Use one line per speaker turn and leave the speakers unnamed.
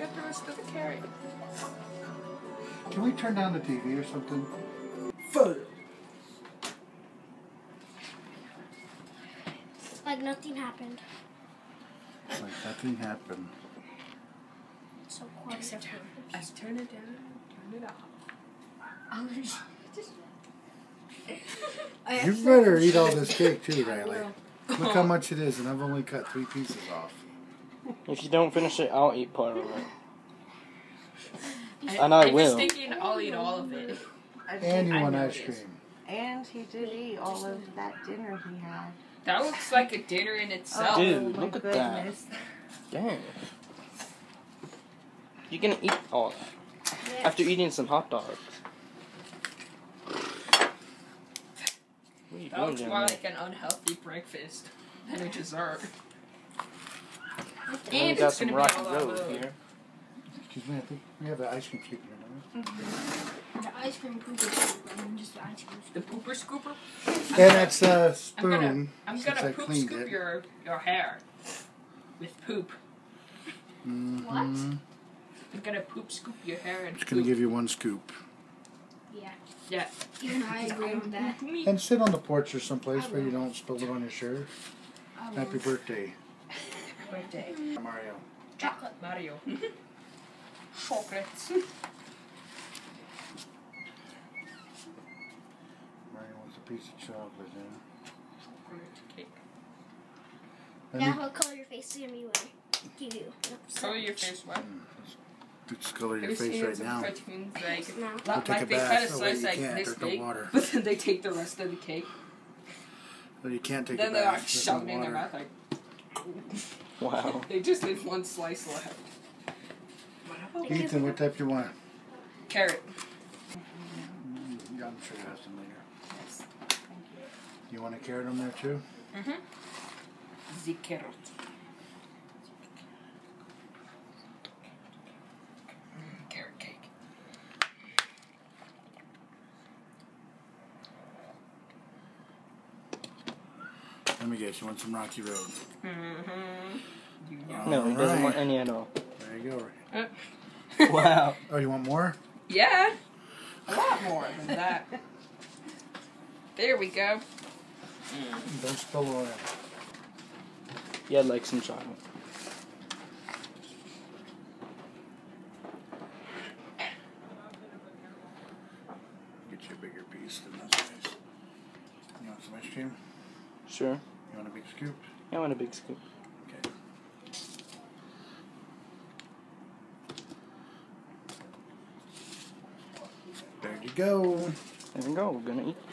get the rest of the carrot.
Can we turn down the TV or something?
Full.
Like nothing happened.
Like nothing happened.
So quiet.
Except her. I turn it down, turn it off.
Oh, I
You better eat all this cake too, Riley. Look how much it is, and I've only cut three pieces off.
If you don't finish it, I'll eat part of it.
I,
And I
was
will.
thinking I'll eat all of it.
And you want ice cream.
And he did eat all of that dinner he had.
That looks like a dinner in itself.
Dude, oh
my
look at that.
goodness.
Dang. You're gonna eat all that after eating some hot dogs. What are you
That
doing
looks more like an unhealthy breakfast than a dessert.
And we got some
gonna be
rocky
all
road here.
Excuse me, I think we have the ice cream scoop here, don't
The ice cream pooper and just the ice cream.
The pooper scooper.
we? And that's a
I'm gonna,
spoon.
I'm gonna
I
poop scoop
it.
your your hair with poop.
Mhm.
I'm gonna poop scoop your hair and
Just gonna
poop.
give you one scoop.
Yeah.
Yeah.
Even I agree on that.
And sit on the porch or someplace where you don't spill it on your shirt. Happy birthday,
birthday.
Mario.
Chocolate.
Mario. Chocolates.
Mario wants a piece of chocolate, yeah.
Chocolate cake.
Let
Now
me
what color your face is gonna be when give you.
Color your face what?
Hmm, discolor your
Have you
face
seen
right now.
cartoons like,
No.
like,
Go take a
they
bath.
cut a
Oh,
slice
you
like
can't.
this
There's
big,
water.
but then they take the rest of the cake.
Well, you can't take
then
a
they
bath.
like
There's
shove
no
it in their mouth like.
Wow.
They just did one slice left.
Ethan, what type do you want?
Carrot.
Yeah, I'm sure you have some later. You want a carrot on there too? Mm-hmm.
The carrot. Mm, carrot cake.
Let me guess. You want some Rocky Road?
Mm-hmm. You know.
No, he doesn't want any at all.
There you go.
Wow.
Oh, you want more?
Yeah. A lot more than that. There we go.
Don't spill it.
Yeah, I'd like some chocolate.
Get you a bigger piece than this guys. You want some ice cream?
Sure.
You want a big scoop?
I want a big scoop.
Okay. There you go.
There we go. We're gonna eat.